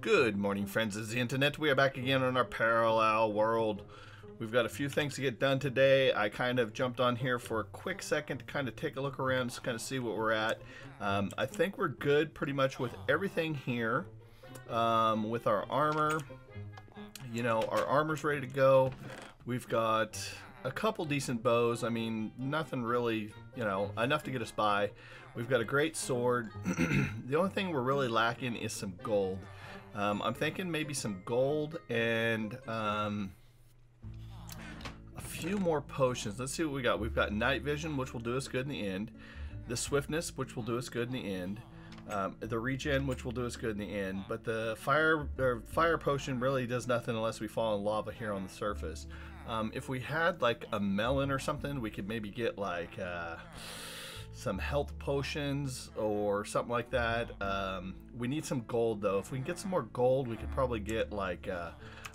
Good morning, friends of the internet. We are back again on our parallel world. We've got a few things to get done today. I kind of jumped on here for a quick second to kind of take a look around, to kind of see what we're at. Um, I think we're good pretty much with everything here. Um, with our armor, you know, our armor's ready to go. We've got a couple decent bows. I mean, nothing really, you know, enough to get us by. We've got a great sword. the only thing we're really lacking is some gold. Um, I'm thinking maybe some gold and um, a few more potions. Let's see what we got. We've got night vision, which will do us good in the end. The swiftness, which will do us good in the end. Um, the regen, which will do us good in the end. But the fire fire potion really does nothing unless we fall in lava here on the surface. Um, if we had like a melon or something, we could maybe get like. Uh, some health potions or something like that. Um, we need some gold though. If we can get some more gold, we could probably get like a,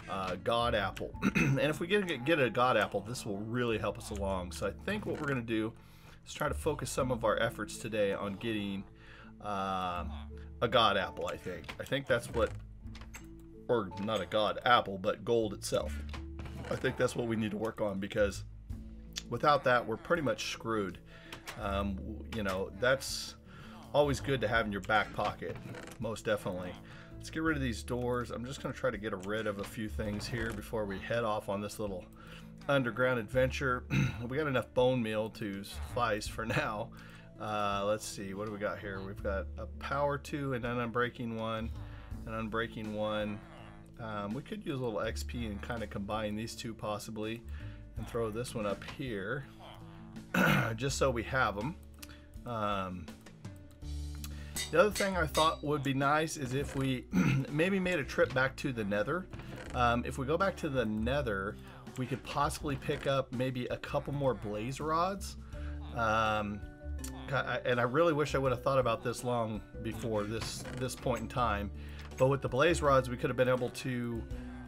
a god apple. and if we get, get a god apple, this will really help us along. So I think what we're going to do is try to focus some of our efforts today on getting uh, a god apple, I think. I think that's what, or not a god apple, but gold itself. I think that's what we need to work on because without that, we're pretty much screwed. Um, you know, that's always good to have in your back pocket, most definitely. Let's get rid of these doors. I'm just going to try to get rid of a few things here before we head off on this little underground adventure. we got enough bone meal to suffice for now. Uh, let's see, what do we got here? We've got a power 2 and an unbreaking 1, an unbreaking 1. Um, we could use a little XP and kind of combine these two possibly and throw this one up here. just so we have them. Um, the other thing I thought would be nice is if we maybe made a trip back to the nether. Um, if we go back to the nether, we could possibly pick up maybe a couple more blaze rods. Um, and I really wish I would have thought about this long before this this point in time. But with the blaze rods, we could have been able to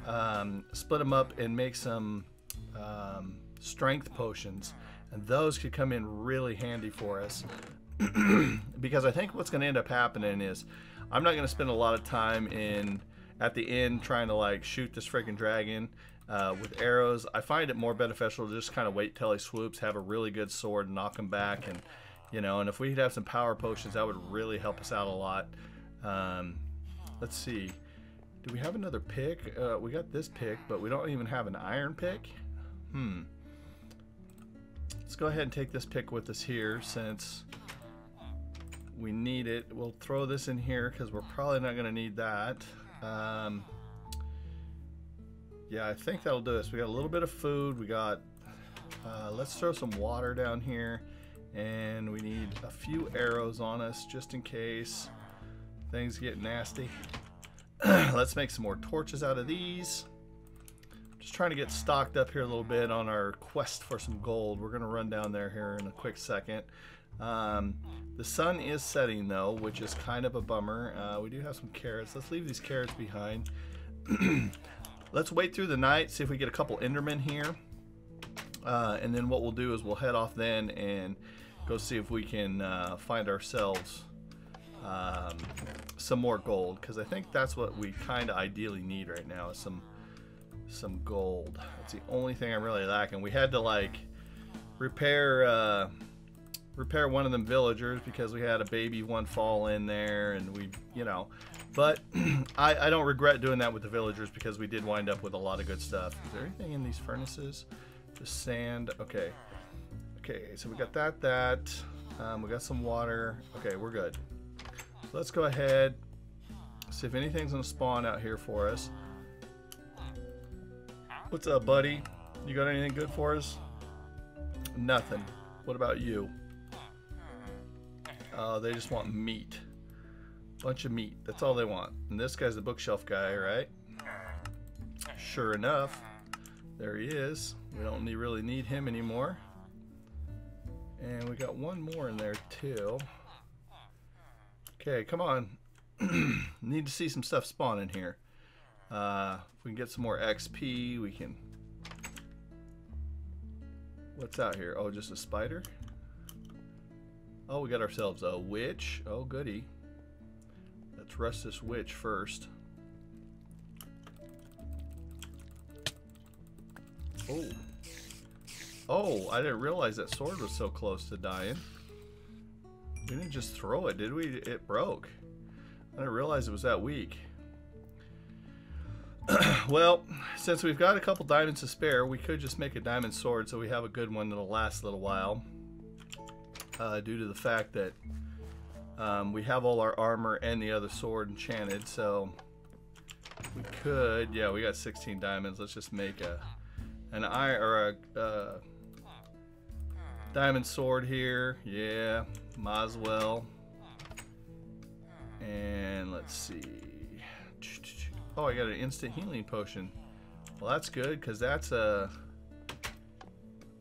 um, split them up and make some um, strength potions and those could come in really handy for us because I think what's going to end up happening is I'm not going to spend a lot of time in at the end trying to like shoot this freaking dragon uh, with arrows. I find it more beneficial to just kind of wait till he swoops, have a really good sword, knock him back, and you know. And if we could have some power potions, that would really help us out a lot. Um, let's see. Do we have another pick? Uh, we got this pick, but we don't even have an iron pick. Hmm. Let's go ahead and take this pick with us here since we need it. We'll throw this in here because we're probably not going to need that. Um, yeah, I think that'll do us. We got a little bit of food. We got, uh, let's throw some water down here. And we need a few arrows on us just in case things get nasty. let's make some more torches out of these. Just trying to get stocked up here a little bit on our quest for some gold. We're going to run down there here in a quick second. Um, the sun is setting though, which is kind of a bummer. Uh, we do have some carrots. Let's leave these carrots behind. Let's wait through the night, see if we get a couple Endermen here. Uh, and then what we'll do is we'll head off then and go see if we can uh, find ourselves um, some more gold. Because I think that's what we kind of ideally need right now is some some gold. That's the only thing I'm really lacking. We had to like repair uh, repair one of them villagers because we had a baby one fall in there and we, you know, but I, I don't regret doing that with the villagers because we did wind up with a lot of good stuff. Is there anything in these furnaces? Just sand. Okay. Okay, so we got that, that. Um, we got some water. Okay, we're good. So let's go ahead, see if anything's gonna spawn out here for us. What's up, buddy? You got anything good for us? Nothing. What about you? Uh, they just want meat. Bunch of meat. That's all they want. And this guy's the bookshelf guy, right? Sure enough, there he is. We don't need, really need him anymore. And we got one more in there too. Okay, come on. need to see some stuff spawn in here. Uh, we can get some more XP. We can... What's out here? Oh, just a spider? Oh, we got ourselves a witch. Oh, goody. Let's rest this witch first. Oh. Oh, I didn't realize that sword was so close to dying. We didn't just throw it, did we? It broke. I didn't realize it was that weak well, since we've got a couple diamonds to spare, we could just make a diamond sword so we have a good one that'll last a little while. Uh, due to the fact that um, we have all our armor and the other sword enchanted, so we could. Yeah, we got 16 diamonds. Let's just make a an eye or a uh, diamond sword here. Yeah, might as well. And let's see. Oh, I got an instant healing potion. Well, that's good because that's a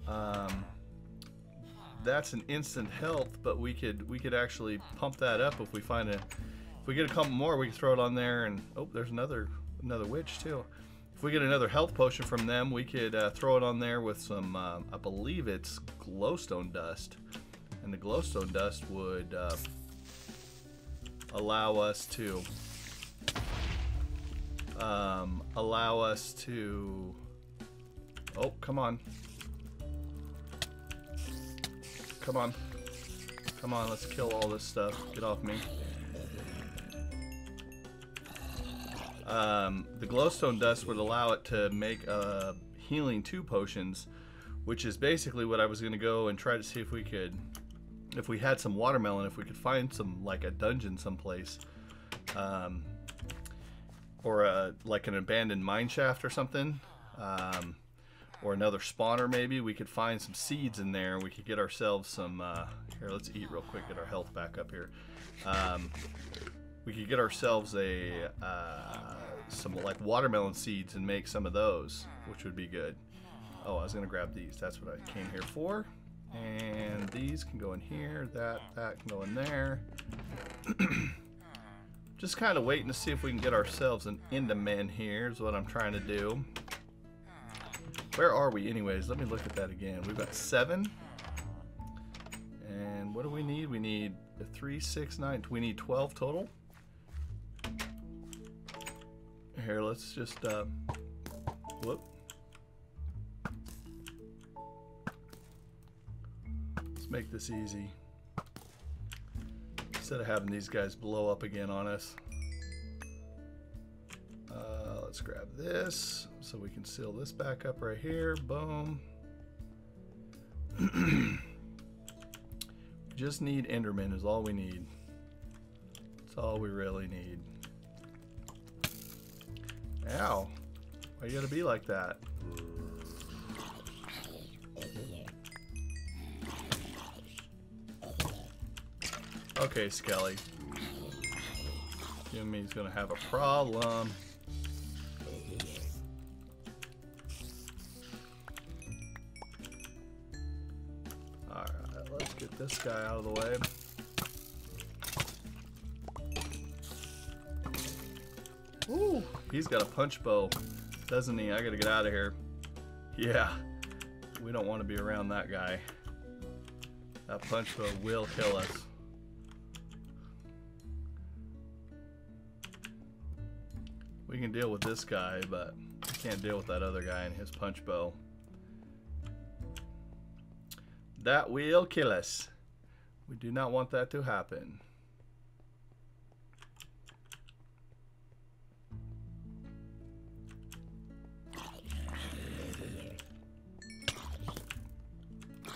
um, that's an instant health. But we could we could actually pump that up if we find a if we get a couple more. We can throw it on there and oh, there's another another witch too. If we get another health potion from them, we could uh, throw it on there with some. Uh, I believe it's glowstone dust, and the glowstone dust would uh, allow us to um, allow us to. Oh, come on. Come on. Come on, let's kill all this stuff. Get off me. Um, the glowstone dust would allow it to make uh, healing two potions, which is basically what I was going to go and try to see if we could, if we had some watermelon, if we could find some, like a dungeon someplace. Um, or a, like an abandoned mine shaft or something, um, or another spawner maybe. We could find some seeds in there. We could get ourselves some. Uh, here, let's eat real quick. Get our health back up here. Um, we could get ourselves a uh, some like watermelon seeds and make some of those, which would be good. Oh, I was gonna grab these. That's what I came here for. And these can go in here. That that can go in there. Just kind of waiting to see if we can get ourselves an Enderman here is what I'm trying to do. Where are we anyways? Let me look at that again. We've got seven. And what do we need? We need a three, six, nine. We need 12 total. Here, let's just, uh, whoop. Let's make this easy. Instead of having these guys blow up again on us. Uh, let's grab this so we can seal this back up right here. Boom. Just need Enderman is all we need. That's all we really need. Ow. Why you gotta be like that? Okay, Skelly. Jimmy's gonna have a problem. Alright, let's get this guy out of the way. Ooh, he's got a punch bow, doesn't he? I gotta get out of here. Yeah, we don't want to be around that guy. That punch bow will kill us. Can deal with this guy, but we can't deal with that other guy and his punch bow. That will kill us. We do not want that to happen.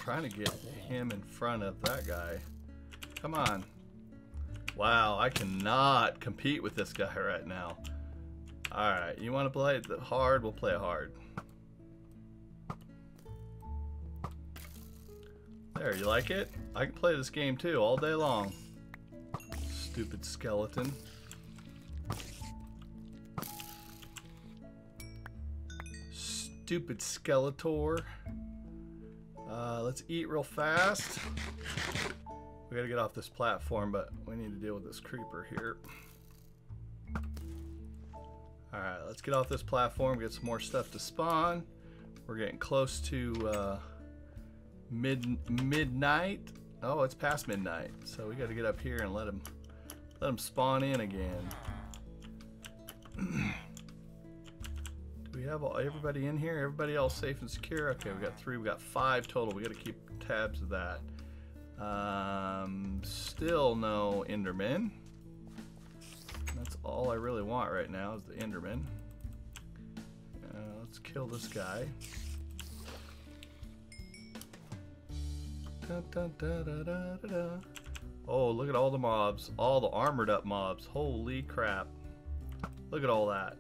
trying to get him in front of that guy. Come on. Wow, I cannot compete with this guy right now. Alright, you want to play it hard? We'll play it hard. There, you like it? I can play this game too, all day long. Stupid skeleton. Stupid Skeletor. Uh, let's eat real fast. We gotta get off this platform, but we need to deal with this creeper here. Alright, let's get off this platform, get some more stuff to spawn. We're getting close to uh, mid midnight. Oh, it's past midnight, so we got to get up here and let them let them spawn in again. Do we have all, everybody in here? Everybody else safe and secure? Okay, we got three. We got five total. We got to keep tabs of that. Um, still no Enderman. All I really want right now is the Enderman. Uh, let's kill this guy. Oh, look at all the mobs. All the armored up mobs. Holy crap. Look at all that.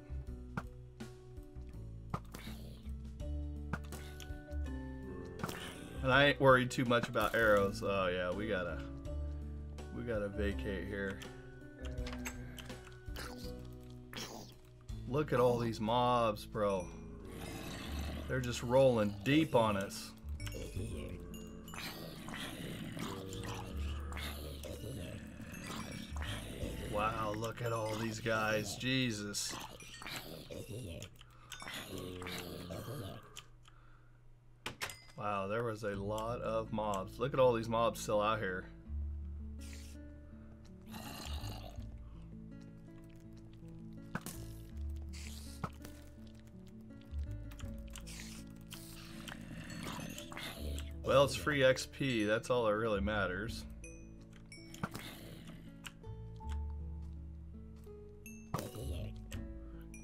And I ain't worried too much about arrows. Oh yeah, we gotta we gotta vacate here. Look at all these mobs, bro. They're just rolling deep on us. Wow, look at all these guys. Jesus. Wow, there was a lot of mobs. Look at all these mobs still out here. Well, it's free XP. That's all that really matters.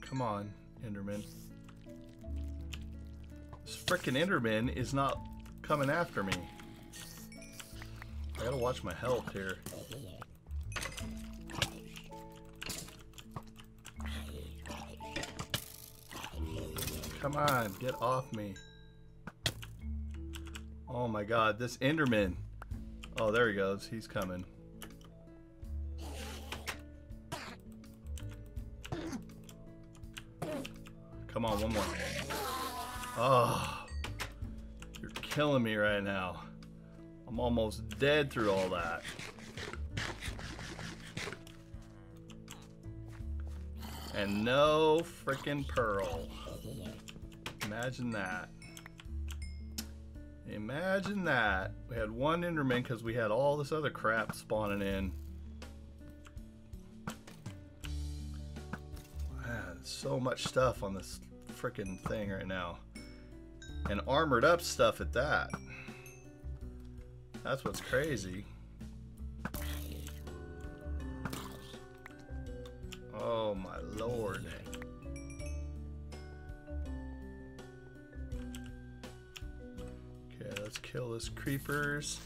Come on, Enderman This frickin' Enderman is not coming after me. I gotta watch my health here. Come on, get off me. Oh my god, this Enderman. Oh, there he goes. He's coming. Come on, one more. Oh you're killing me right now. I'm almost dead through all that. And no freaking pearl. Imagine that. Imagine that. We had one Enderman because we had all this other crap spawning in. Man, so much stuff on this freaking thing right now. And armored up stuff at that. That's what's crazy. Oh my lord. Let's kill this creepers.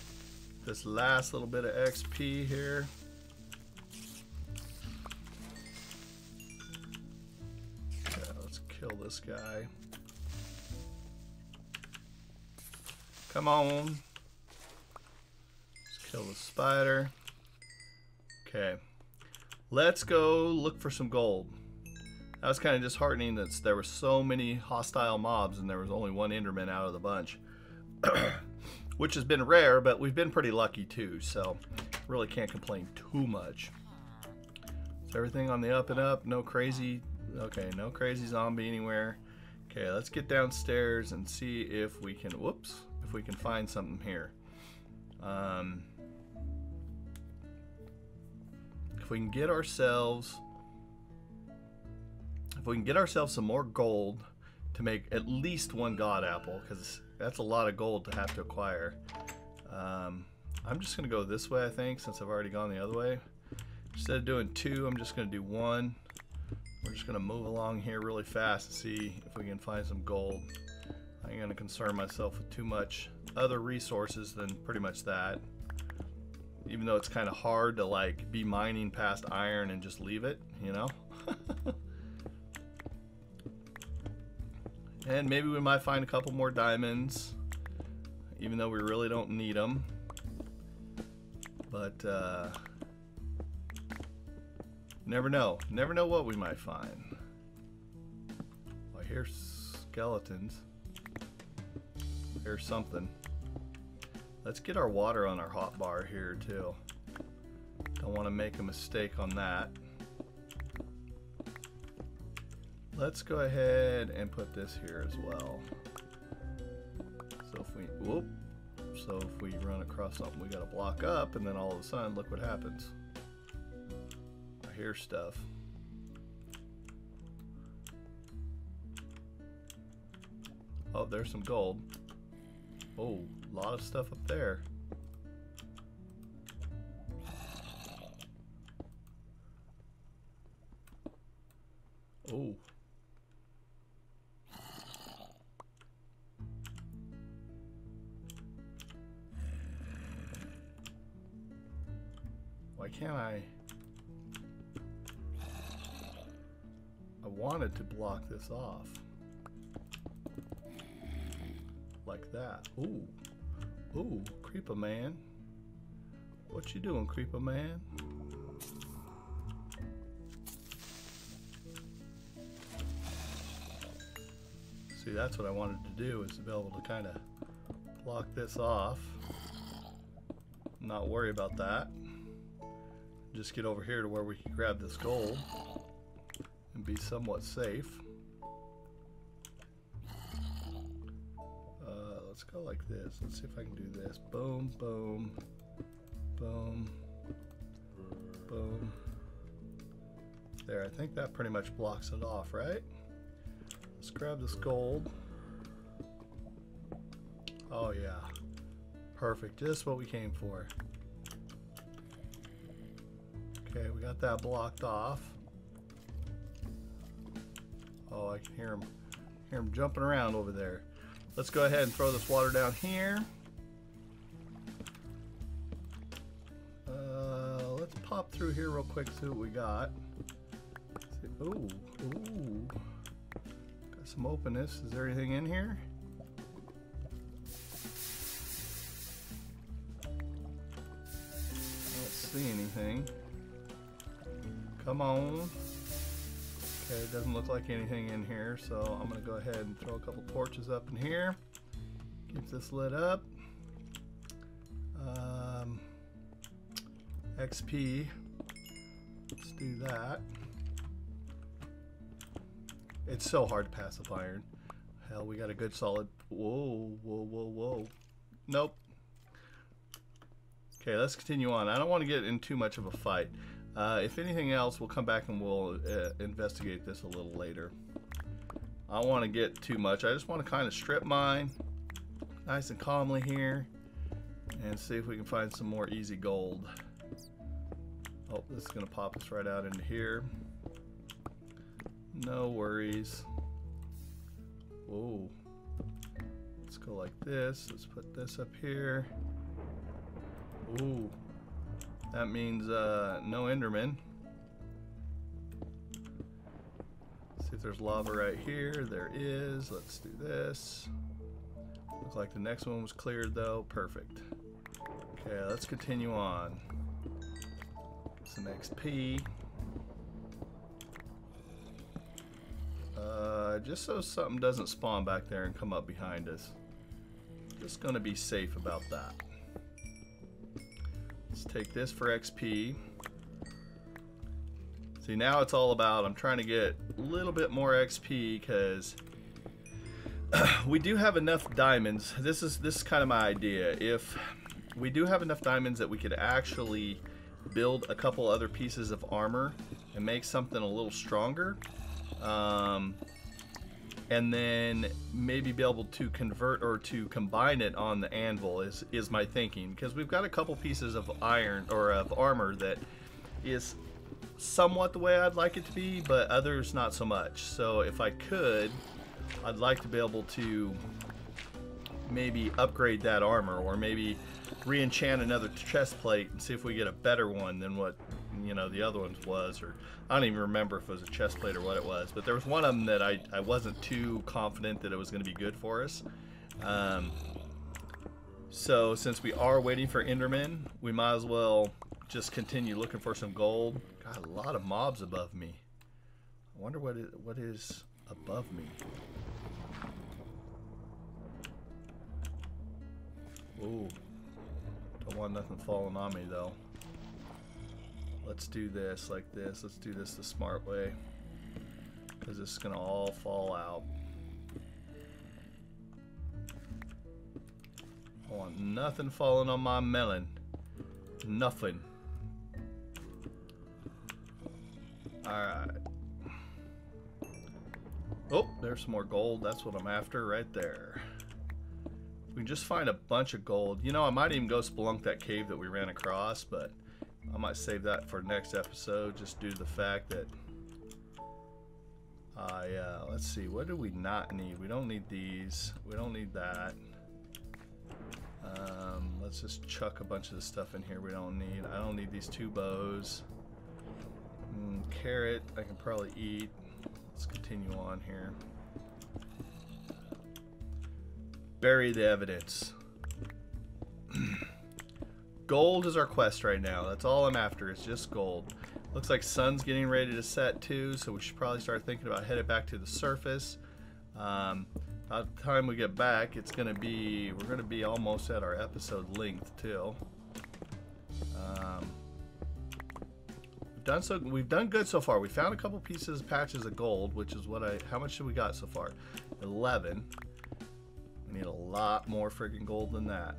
This last little bit of XP here. Okay, let's kill this guy. Come on. Let's kill the spider. Okay. Let's go look for some gold. That was kind of disheartening that there were so many hostile mobs and there was only one Enderman out of the bunch. Which has been rare, but we've been pretty lucky too, so really can't complain too much. Is everything on the up and up? No crazy, okay, no crazy zombie anywhere. Okay, let's get downstairs and see if we can, whoops, if we can find something here. Um, if we can get ourselves, if we can get ourselves some more gold to make at least one god apple, because that's a lot of gold to have to acquire. Um, I'm just going to go this way, I think, since I've already gone the other way. Instead of doing two, I'm just going to do one. We're just going to move along here really fast and see if we can find some gold. I ain't gonna concern myself with too much other resources than pretty much that. Even though it's kind of hard to like be mining past iron and just leave it, you know? and maybe we might find a couple more diamonds, even though we really don't need them. But, uh, never know. Never know what we might find. I hear skeletons. There's something. Let's get our water on our hot bar here too. Don't want to make a mistake on that. Let's go ahead and put this here as well. So if we, whoop, so if we run across something we gotta block up and then all of a sudden look what happens. I hear stuff. Oh, there's some gold. Oh, a lot of stuff up there. Can't I? I wanted to block this off. Like that. Ooh. Ooh, creeper man. What you doing, creeper man? See, that's what I wanted to do, is to be able to kind of block this off. Not worry about that. Just get over here to where we can grab this gold and be somewhat safe. Uh, let's go like this. Let's see if I can do this. Boom, boom, boom, boom. There, I think that pretty much blocks it off, right? Let's grab this gold. Oh yeah. Perfect, just what we came for. Okay, we got that blocked off. Oh, I can hear him, hear him jumping around over there. Let's go ahead and throw this water down here. Uh, let's pop through here real quick, see what we got. Ooh, ooh. Got some openness. Is there anything in here? I don't see anything. Come on. Okay, it doesn't look like anything in here, so I'm gonna go ahead and throw a couple torches up in here. Keep this lit up. Um, XP. Let's do that. It's so hard to pass up iron. Hell, we got a good solid. Whoa, whoa, whoa, whoa. Nope. Okay, let's continue on. I don't want to get in too much of a fight. Uh, if anything else, we'll come back and we'll uh, investigate this a little later. I don't want to get too much. I just want to kind of strip mine nice and calmly here and see if we can find some more easy gold. Oh, this is going to pop us right out into here. No worries. Whoa. Let's go like this. Let's put this up here. Ooh. That means uh, no Enderman. See if there's lava right here. There is. Let's do this. Looks like the next one was cleared though. Perfect. Okay, let's continue on. Some XP. Uh, just so something doesn't spawn back there and come up behind us. Just gonna be safe about that. Let's take this for XP. See, now it's all about, I'm trying to get a little bit more XP because we do have enough diamonds. This is this is kind of my idea. If we do have enough diamonds that we could actually build a couple other pieces of armor and make something a little stronger, um, and then maybe be able to convert or to combine it on the anvil is is my thinking. Because we've got a couple pieces of iron or of armor that is somewhat the way I'd like it to be but others not so much. So if I could I'd like to be able to maybe upgrade that armor or maybe re-enchant another chest plate and see if we get a better one than what you know the other ones was or I don't even remember if it was a chest plate or what it was but there was one of them that I, I wasn't too confident that it was going to be good for us. Um, so since we are waiting for Enderman we might as well just continue looking for some gold. Got a lot of mobs above me. I wonder what is, what is above me. Ooh, don't want nothing falling on me though let's do this like this. Let's do this the smart way. Because it's going to all fall out. I want nothing falling on my melon. Nothing. Alright. Oh, there's some more gold. That's what I'm after right there. We can just find a bunch of gold. You know, I might even go spelunk that cave that we ran across, but I might save that for next episode just due to the fact that I, uh, let's see, what do we not need? We don't need these. We don't need that. Um, let's just chuck a bunch of the stuff in here we don't need. I don't need these two bows. Mm, carrot, I can probably eat. Let's continue on here. Bury the evidence. Gold is our quest right now. That's all I'm after. It's just gold. Looks like sun's getting ready to set too, so we should probably start thinking about headed back to the surface. Um, by the time we get back, it's gonna be we're gonna be almost at our episode length too. Um, we've done so we've done good so far. We found a couple pieces patches of gold, which is what I how much have we got so far? Eleven. We need a lot more freaking gold than that.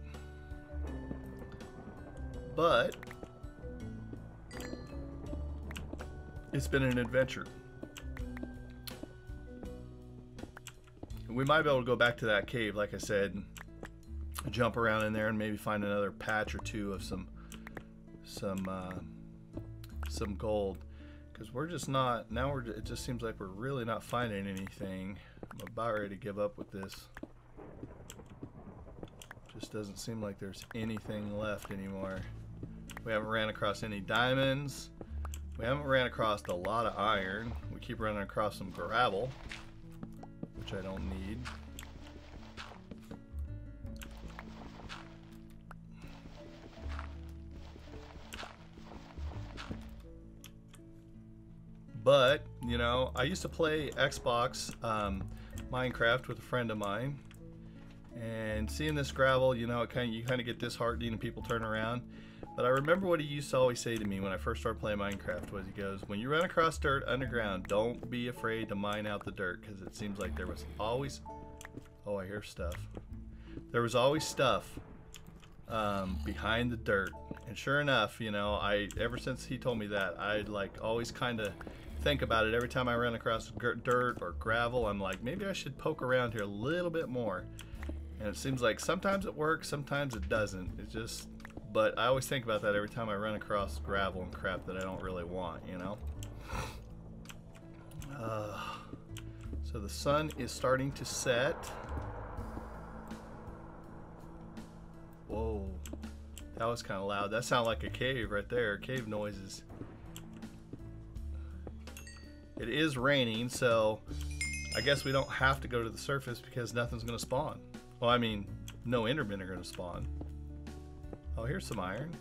But it's been an adventure. We might be able to go back to that cave, like I said, jump around in there and maybe find another patch or two of some some uh, some gold. Because we're just not now we're it just seems like we're really not finding anything. I'm about ready to give up with this. Just doesn't seem like there's anything left anymore we haven't ran across any diamonds we haven't ran across a lot of iron we keep running across some gravel which I don't need But, you know, I used to play Xbox um, Minecraft with a friend of mine. And seeing this gravel, you know, it kind of, you kind of get disheartening and people turn around. But I remember what he used to always say to me when I first started playing Minecraft was he goes, when you run across dirt underground, don't be afraid to mine out the dirt because it seems like there was always, oh, I hear stuff. There was always stuff um, behind the dirt. And sure enough, you know, I ever since he told me that, I like always kind of think about it every time I run across dirt or gravel. I'm like, maybe I should poke around here a little bit more. And it seems like sometimes it works, sometimes it doesn't. It just, but I always think about that every time I run across gravel and crap that I don't really want, you know? Uh, so the sun is starting to set. Whoa. That was kind of loud. That sounded like a cave right there. Cave noises. It is raining, so I guess we don't have to go to the surface because nothing's going to spawn. Well, I mean, no Endermen are going to spawn. Oh, here's some iron.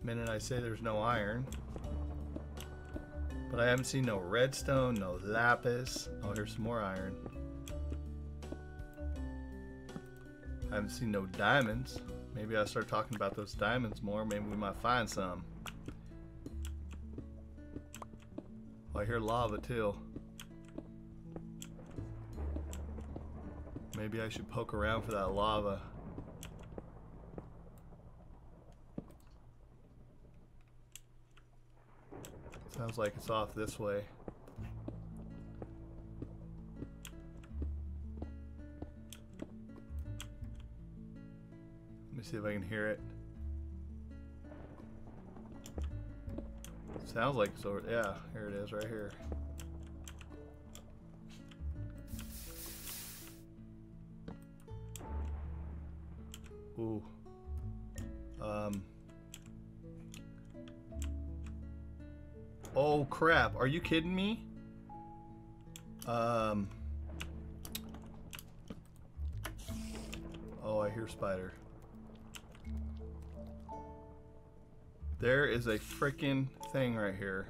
The minute I say there's no iron. But I haven't seen no redstone, no lapis. Oh, here's some more iron. I haven't seen no diamonds. Maybe I start talking about those diamonds more. Maybe we might find some. Oh, I hear lava too. Maybe I should poke around for that lava. Sounds like it's off this way. Let me see if I can hear it. Sounds like it's over. Yeah, here it is, right here. Ooh. Um. Oh crap! Are you kidding me? Um. Oh, I hear spider. There is a freaking thing right here.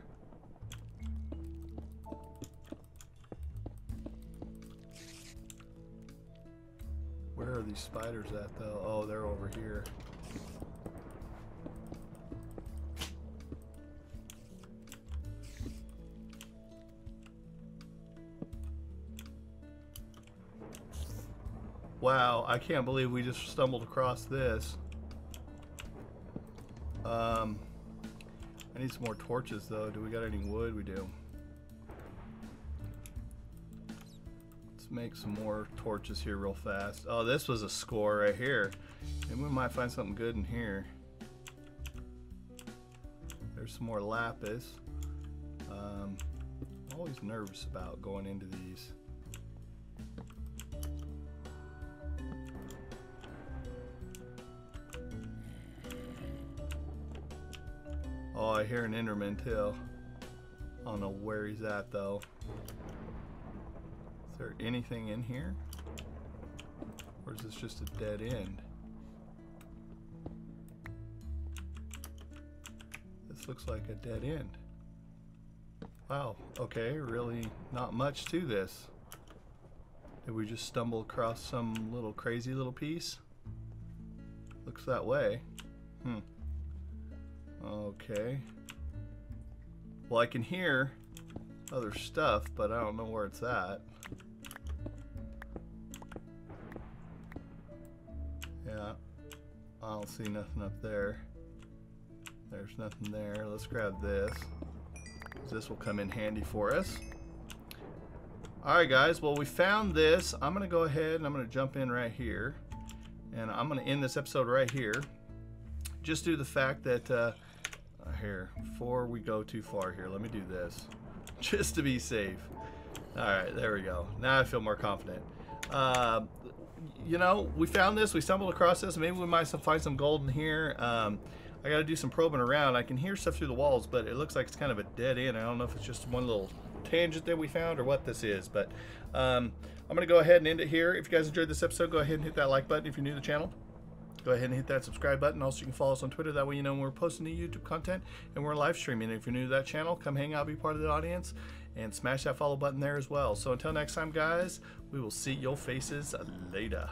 Where are these spiders at though? Oh, they're over here. Wow, I can't believe we just stumbled across this. Um, I need some more torches though. Do we got any wood? We do. Let's make some more torches here real fast. Oh, this was a score right here. And we might find something good in here. There's some more lapis. Um, always nervous about going into these. I hear an Enderman too. I don't know where he's at though. Is there anything in here? Or is this just a dead end? This looks like a dead end. Wow, okay, really not much to this. Did we just stumble across some little crazy little piece? Looks that way. Hmm. Okay. Well, I can hear other stuff, but I don't know where it's at. Yeah. I don't see nothing up there. There's nothing there. Let's grab this. This will come in handy for us. Alright guys, well we found this. I'm going to go ahead and I'm going to jump in right here. And I'm going to end this episode right here. Just due to the fact that, uh, here, before we go too far here, let me do this. Just to be safe. Alright, there we go. Now I feel more confident. Uh, you know, we found this, we stumbled across this, maybe we might find some gold in here. Um, I got to do some probing around. I can hear stuff through the walls, but it looks like it's kind of a dead end. I don't know if it's just one little tangent that we found or what this is, but um, I'm to go ahead and end it here. If you guys enjoyed this episode, go ahead and hit that like button if you're new to the channel. Go ahead and hit that subscribe button. Also, you can follow us on Twitter. That way you know when we're posting new YouTube content and we're live streaming. if you're new to that channel, come hang out, be part of the audience, and smash that follow button there as well. So until next time, guys, we will see your faces later.